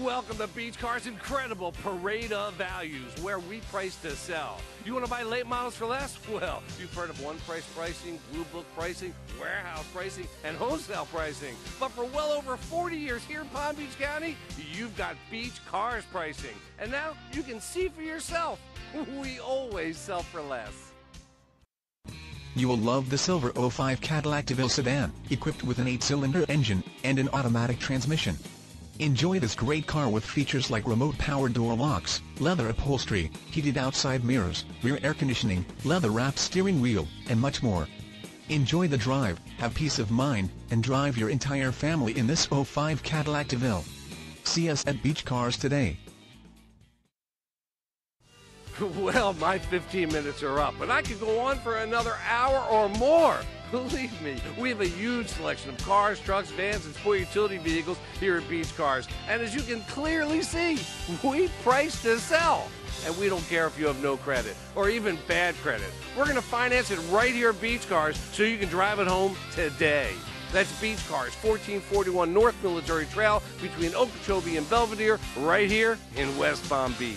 Welcome to Beach Car's incredible parade of values where we price to sell. You want to buy late models for less? Well, you've heard of one price pricing, blue book pricing, warehouse pricing, and wholesale pricing. But for well over 40 years here in Palm Beach County, you've got Beach Cars pricing. And now you can see for yourself. We always sell for less. You will love the silver 05 Cadillac DeVille sedan, equipped with an 8-cylinder engine and an automatic transmission. Enjoy this great car with features like remote power door locks, leather upholstery, heated outside mirrors, rear air conditioning, leather-wrapped steering wheel, and much more. Enjoy the drive, have peace of mind, and drive your entire family in this 05 Cadillac DeVille. See us at Beach Cars today. Well, my 15 minutes are up, and I could go on for another hour or more. Believe me, we have a huge selection of cars, trucks, vans, and sport utility vehicles here at Beach Cars. And as you can clearly see, we price to sell. And we don't care if you have no credit or even bad credit. We're going to finance it right here at Beach Cars so you can drive it home today. That's Beach Cars, 1441 North Military Trail between Okeechobee and Belvedere, right here in West Palm Beach.